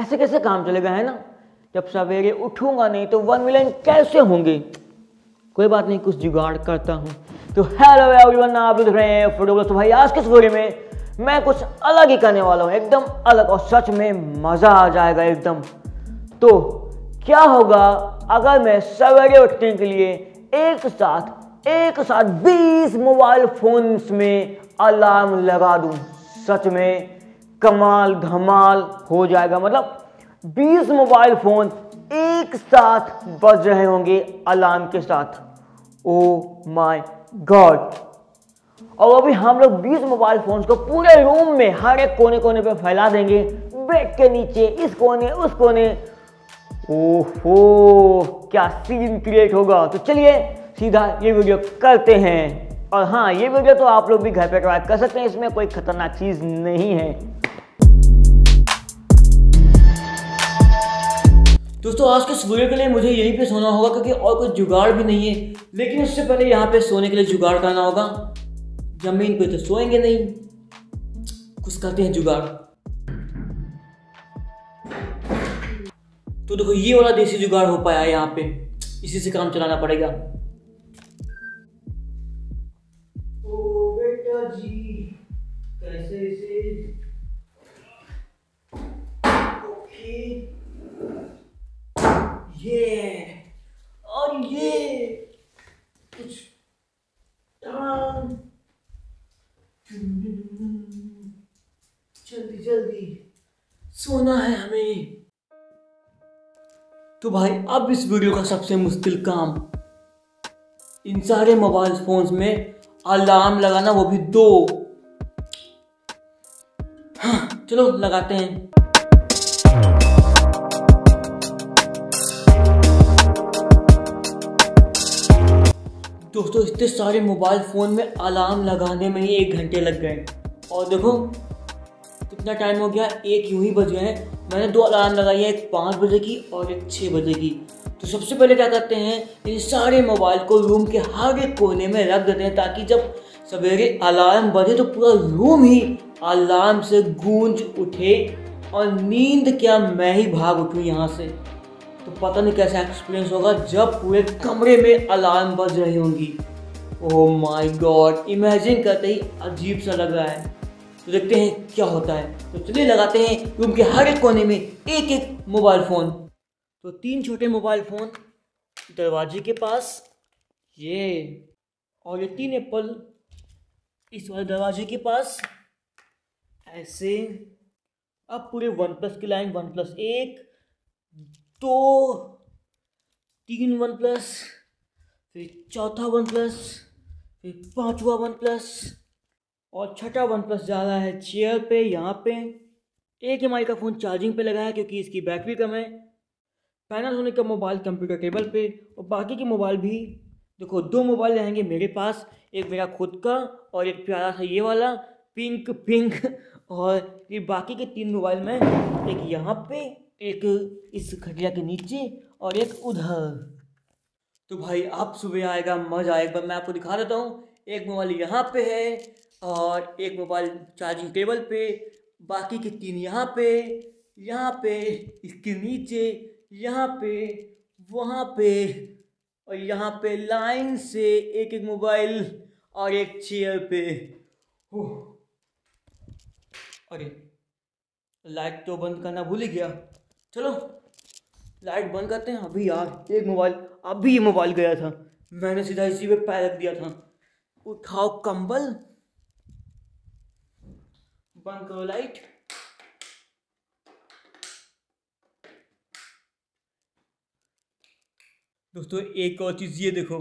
ऐसे कैसे काम चलेगा, है ना? जब सवेरे उठूँगा नहीं तो वन मिलियन कैसे होंगे? कोई बात नहीं, कुछ जुगाड़ करता हूँ। तो हेलो एवरीवन आप देख रहे हैं फुटबॉल तो भाई, आज के वीडियो में मैं कुछ अलग ही करने वाला हूँ, एकदम अलग, और सच में मज़ा आ जाएगा एकदम। तो क्या होगा, अगर मैं सवेरे उठने के लिए एक साथ एक साथ 20 मोबाइल फोन्स में अलार्म लगा दूँ, सच में कमाल धमाल हो जाएगा। मतलब 20 मोबाइल फ़ोन एक साथ बज रहे होंगे अलार्म के साथ। ओ माय गॉड और अभी हम लोग 20 मोबाइल फोन्स को पूरे रूम में हर एक कोने कोने पे फैला देंगे। बेड के नीचे, इस कोने, उस कोने। ओहो क्या सीन क्रिएट होगा? तो चलिए सीधा ये वीडियो करते हैं। और हाँ ये वीडियो तो आप लोग भी घर पे ट्राई कर सकते हैं। इसमें कोई खतरनाक चीज़ नहीं है। दोस्तों, आज के इस वीडियो के लिए मुझे यहीं पे सोना होगा, क्योंकि और कोई जुगाड़ भी नहीं है। लेकिन उससे पहले यहाँ पे सोने के लिए जुगाड़ करना होगा। ज़मीन पे तो सोएँगे नहीं। कुछ करते हैं जुगाड़। तो देखो, ये वाला देसी जुगाड़ हो पाया है यहाँ पे। इसी से काम चलाना पड़ेगा। ओ बेटा जी, कैसे इसे ओके ये और ये कुछ जल्दी जल्दी। सोना है हमें। तो भाई, अब इस वीडियो का सबसे मुश्किल काम। इन सारे मोबाइल फोन्स में अलार्म लगाना, वो भी दो। हाँ चलो, लगाते हैं। दोस्तों, इतने सारे मोबाइल फ़ोन में अलार्म लगाने में ही एक घंटे लग गए। और देखो कितना टाइम हो गया, एक यूँ ही बज गए हैं। मैंने दो अलार्म लगाई है, एक पाँच बजे की और एक छः बजे की। तो सबसे पहले क्या करते हैं, इन सारे मोबाइल को रूम के हर एक कोने में रख देते हैं ताकि जब सवेरे अलार्म बजे तो पूरा रूम ही अलार्म से गूंज उठे और नींद क्या मैं ही भाग उठूँ यहाँ से। तो पता नहीं कैसा एक्सपीरियंस होगा जब पूरे कमरे में अलार्म बज रही होंगी। ओह माय गॉड इमेजिन करते ही अजीब सा लग रहा है। तो देखते हैं क्या होता है। तो चलिए लगाते हैं रूम के हर एक कोने में एक एक मोबाइल फ़ोन तो तीन छोटे मोबाइल फ़ोन दरवाजे के पास, ये, और ये तीन एप्पल इस वाले दरवाजे के पास। ऐसे, अब पूरे वन प्लस की लाइन वन प्लस एक तो तीन वन प्लस फिर चौथा वन प्लस फिर पांचवा वन प्लस और छठा वन प्लस जा रहा है चेयर पे, यहाँ पे। एक एम का फ़ोन चार्जिंग पे लगा है क्योंकि इसकी बैटरी कम है। पैनल होने का मोबाइल कंप्यूटर टेबल पे और बाकी के मोबाइल भी। देखो, दो मोबाइल रहेंगे मेरे पास, एक मेरा खुद का और एक प्यारा सा ये वाला, पिंक पिंक। और ये बाकी के तीन मोबाइल में एक यहाँ पे, एक इस खटिया के नीचे और एक उधर। तो भाई, आप सुबह आएगा, मज़ा आएगा, मैं आपको दिखा देता हूँ। एक मोबाइल यहाँ पे है और एक मोबाइल चार्जिंग टेबल पे, बाकी के तीन यहाँ पे यहाँ पे, इसके नीचे, यहाँ पे, वहाँ पे और यहाँ पे लाइन से एक एक मोबाइल और एक चेयर पे। अरे, लाइट तो बंद करना भूल ही गया। चलो, लाइट बंद करते हैं। अभी यार, एक मोबाइल, अभी ये मोबाइल गया था। मैंने सीधा इसी पे पैर रख दिया था। उठाओ कंबल। करो लाइट। दोस्तों, एक और चीज़, ये देखो।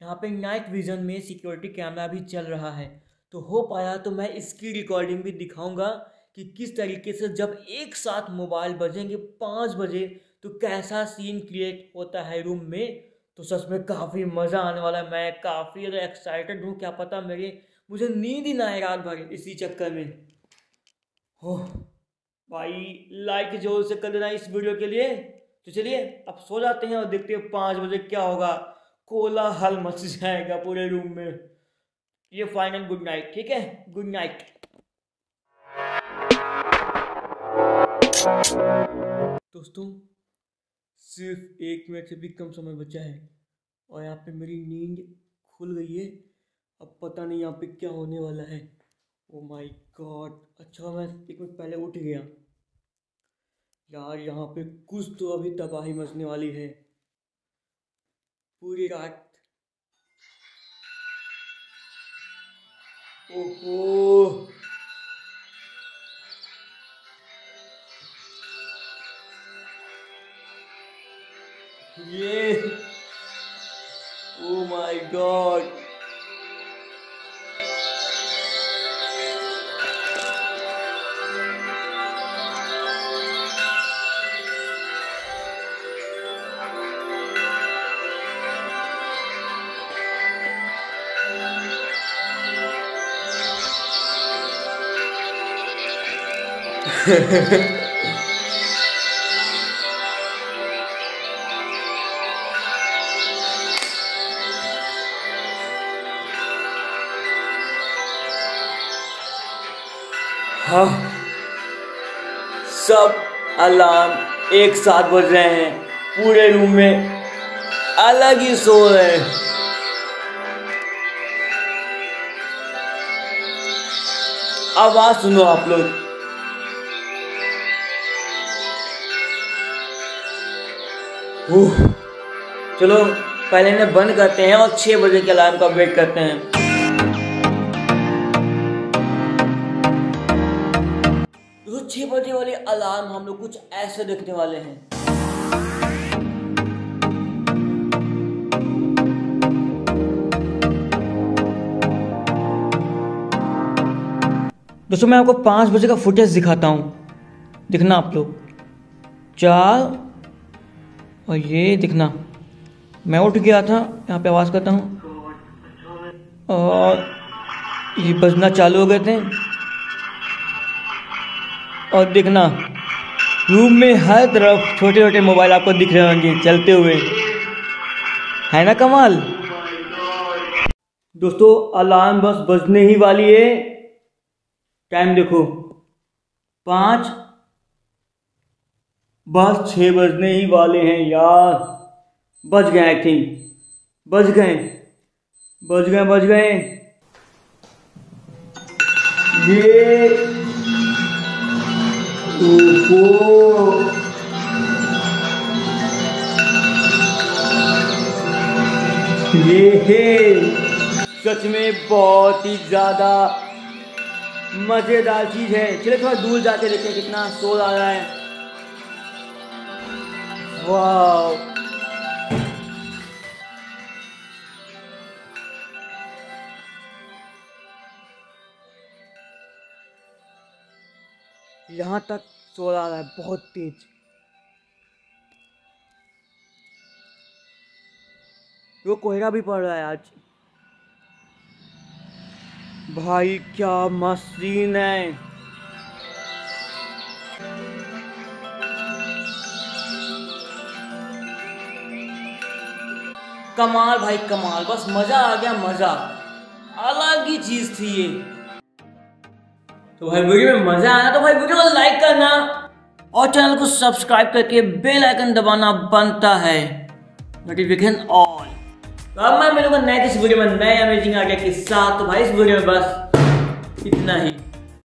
यहाँ पे नाइट विजन में सिक्योरिटी कैमरा भी चल रहा है। तो हो पाया तो मैं इसकी रिकॉर्डिंग भी दिखाऊँगा कि किस तरीके से जब एक साथ मोबाइल बजेंगे पाँच बजे तो कैसा सीन क्रिएट होता है रूम में। तो सच में काफ़ी मज़ा आने वाला है। मैं काफ़ी एक्साइटेड हूँ। क्या पता मेरे मुझे नींद ही ना आए रात भर इसी चक्कर में। हो भाई लाइक ज़ोर से कर देना इस वीडियो के लिए। तो चलिए, अब सो जाते हैं और देखते हैं पाँच बजे क्या होगा। कोला हल मच जाएगा पूरे रूम में। ये फाइनल गुड नाइट ठीक है? गुड नाइट दोस्तों, सिर्फ़ एक मिनट से भी कम समय बचा है और यहाँ पे मेरी नींद खुल गई है। अब पता नहीं यहाँ पे क्या होने वाला है। ओ माय गॉड अच्छा मैं एक मिनट पहले उठ गया। यार यहाँ पे कुछ तो अभी तबाही मचने वाली है। पूरी रात। ओहो। ये। ओ माय गॉड हाँ। सब अलार्म एक साथ बज रहे हैं। पूरे रूम में अलग ही सो रहे हैं। आवाज़ सुनो आप लोग। चलो, पहले इन्हें बंद करते हैं और छह बजे के अलार्म का वेट करते हैं। छह बजे वाले अलार्म हम लोग कुछ ऐसे देखने वाले हैं। दोस्तों, मैं आपको पाँच बजे का फुटेज दिखाता हूँ। दिखना आप लोग। चार और ये दिखना। मैं उठ गया था, यहाँ पे आवाज़ करता हूँ। और ये बजना चालू हो गए थे। और देखना, रूम में हर तरफ़ छोटे छोटे मोबाइल आपको दिख रहे होंगे चलते हुए। है ना कमाल? दोस्तों, अलार्म बस बजने ही वाली है। टाइम देखो, पाँच बस छः बजने ही वाले हैं यार। बज गए आई थिंक बज गए। बज गए बज गए। ये ओहो ये है। सच में बहुत ही ज़्यादा मज़ेदार चीज़ है। चलिए थोड़ा दूर जाके देखते कितना शोर आ रहा है। वाह यहाँ तक शोर आ रहा है, बहुत तेज। वो कोहरा भी पड़ रहा है आज। भाई, क्या मशीन है। कमाल भाई, कमाल। बस मज़ा आ गया, मज़ा। अलग ही चीज़ थी ये। तो भाई वीडियो में मज़ा आया तो भाई वीडियो को लाइक करना और चैनल को सब्सक्राइब करके बेल आइकन दबाना बनता है। नोटिफिकेशन ऑल तो अब मैं मिलूँगा नए किसी वीडियो में, नए अमेजिंग आइडिया के साथ। तो भाई इस वीडियो में बस इतना ही।